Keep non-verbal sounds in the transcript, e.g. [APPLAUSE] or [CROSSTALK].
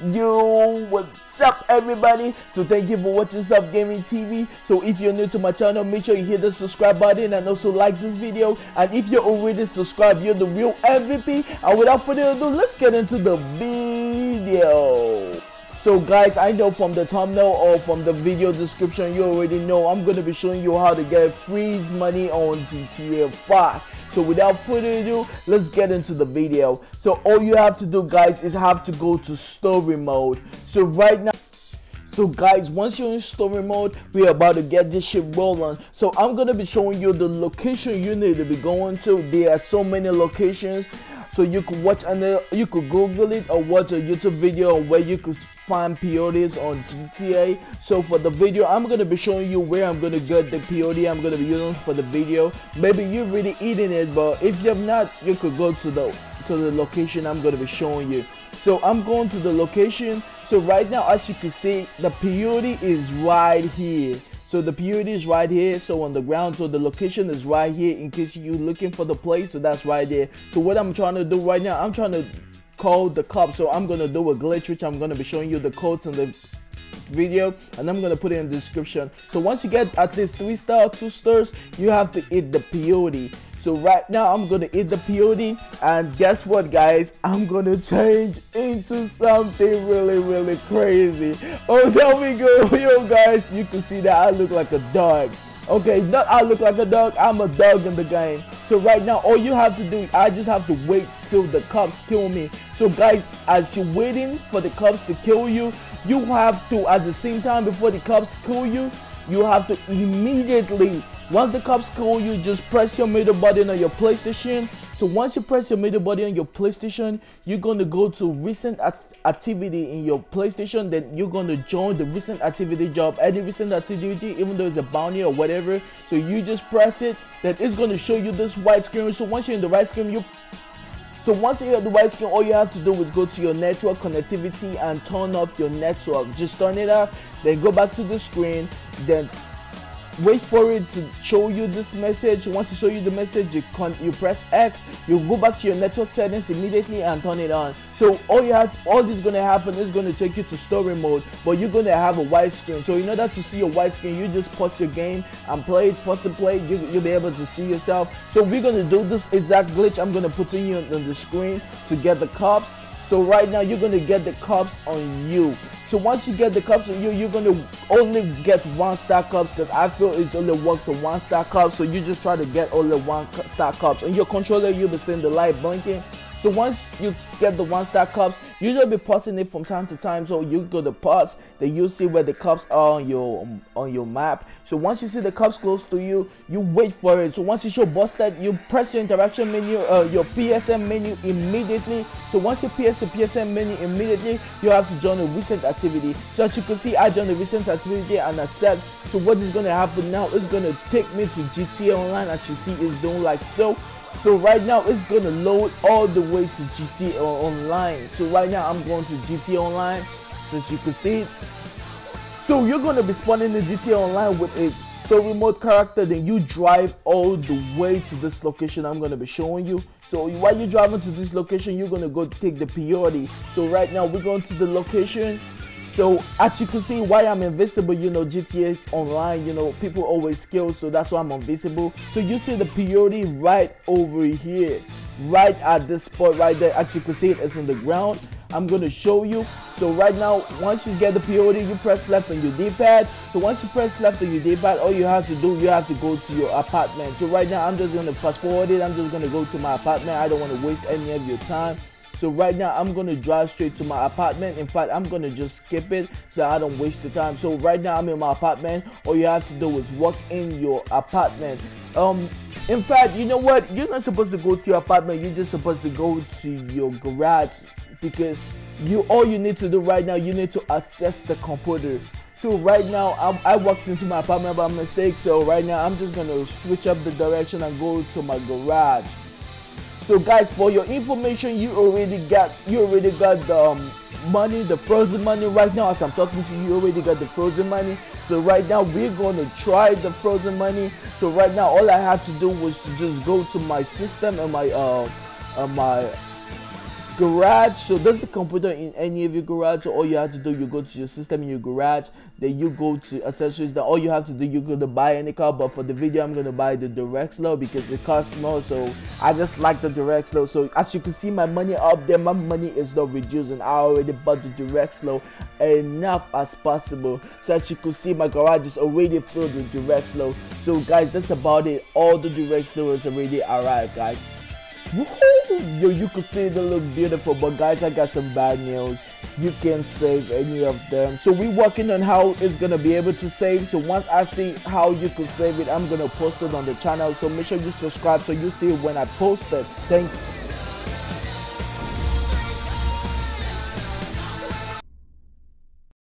Yo, what's up everybody? So thank you for watching Soft Gaming TV. So if you're new to my channel, make sure you hit the subscribe button and also like this video. And if you're already subscribed, you're the real MVP. And without further ado, let's get into the video. So guys, I know from the thumbnail or from the video description, you already know I'm going to be showing you how to get freeze money on GTA 5. So without further ado, let's get into the video. So all you have to do guys is have to go to story mode. So right now so guys, once you're in story mode, we're about to get this shit rolling. So I'm gonna be showing you the location you need to be going to. There are so many locations. So you could watch and you could Google it or watch a YouTube video where you could find peyotes on GTA. So for the video, I'm gonna be showing you where I'm gonna get the peyote I'm gonna be using for the video. Maybe you're really eating it, but if you have not, you could go to the to the location I'm gonna be showing you. So I'm going to the location. So right now, as you can see, the peyote is right here. So the peyote is right here. So on the ground, so the location is right here in case you're looking for the place. So that's right there. So what I'm trying to do right now, I'm trying to code the cup. So I'm gonna do a glitch, which I'm gonna be showing you the codes in the video and I'm gonna put it in the description. So once you get at least three star, two stars, you have to eat the peyote. So right now I'm gonna eat the peyote and guess what guys? I'm gonna change into something really really crazy. Oh there we go. [LAUGHS] Yo guys, you can see that I look like a dog. Okay, not I look like a dog, I'm a dog in the game. So right now, all you have to do, I just have to wait till the cops kill me. So guys, as you're waiting for the cops to kill you, you have to, at the same time before the cops kill you, you have to immediately, once the cops kill you, just press your middle button on your PlayStation so once you press your middle button on your PlayStation, you're going to go to recent activity in your PlayStation. Then you're going to join the recent activity job, any recent activity, even though it's a bounty or whatever. So you just press it. Then it's going to show you this white screen. So once you're in the white screen, you so once you have the white screen, all you have to do is go to your network connectivity and turn off your network. Just turn it off, then go back to the screen, then wait for it to show you this message. Once it show you the message you can you press x you go back to your network settings immediately and turn it on. So all you have all this to happen is going to take you to story mode but you're going to have a white screen. So in order to see a white screen you just pause your game and play it pause and play you, you'll be able to see yourself. So we're going to do this exact glitch i'm going to put in you on the screen to get the cops so right now you're to get the cups on you so once you get the cups on you, you're gonna only get one star cups because I feel it only works on one star cups. So you just try to get only one star cups. And your controller, you'll be seeing the light blinking. So once you get the one star cups, usually be pausing it from time to time. So you go to pause, then you see where the cups are on your on your map. So once you see the cups close to you, you wait for it. So once you show busted, you press your interaction menu, uh, your PSM menu immediately. So once you press the PSN menu immediately, you have to join a recent activity. So as you can see, I joined a recent activity and I said, so what is going to happen now is going to take me to GTA Online. As you see, it's doing like so. So right now it's gonna load all the way to GTA Online. So right now I'm going to GTA Online, as you can see. it So you're gonna be spawning the GTA Online with a story mode character. Then you drive all the way to this location I'm gonna be showing you. So while you're driving to this location, you're gonna go take the peyote. So right now we're going to the location so as you can see why I'm invisible, you know, GTA Online, you know, people always kill, so that's why I'm invisible. So you see the peyote right over here, right at this spot right there. As you can see, it's in the ground. I'm gonna show you. So right now, once you get the peyote, you press left on your D-pad. So once you press left on your D-pad, all you have to do, you have to go to your apartment. So right now, I'm just gonna fast forward it. I'm just gonna go to my apartment. I don't want to waste any of your time. So right now I'm gonna drive straight to my apartment. In fact, I'm gonna just skip it so I don't waste the time. So right now I'm in my apartment. All you have to do is walk in your apartment. Um, in fact, you know what? You're not supposed to go to your apartment. You're just supposed to go to your garage because you all you need to do right now you need to access the computer. So right now I'm, I walked into my apartment by mistake. So right now I'm just gonna switch up the direction and go to my garage. So guys, for your information, you already got you already got the um, money, the frozen money right now. As I'm talking to you, you already got the frozen money. So right now we're gonna try the frozen money. So right now all I had to do was to just go to my system and my uh, uh my garage. So there's the computer in any of your garage so all you have to do you go to your system in your garage then you go to accessories That all you have to do you go to buy any car. But for the video i'm gonna buy the Deluxo because it costs more. So i just like the Deluxo so as you can see my money up there my money is not reducing. I already bought the Deluxo enough as possible. So as you can see my garage is already filled with Deluxo so guys that's about it. All the Deluxo is already arrived guys Yo, you could see they look beautiful, but guys, I got some bad news. You can't save any of them. So we're working on how it's gonna be able to save. So once I see how you could save it, I'm gonna post it on the channel. So make sure you subscribe so you see when I post it. Thank